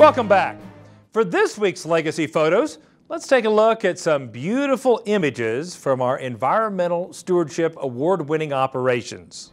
Welcome back. For this week's Legacy Photos, let's take a look at some beautiful images from our Environmental Stewardship Award winning operations.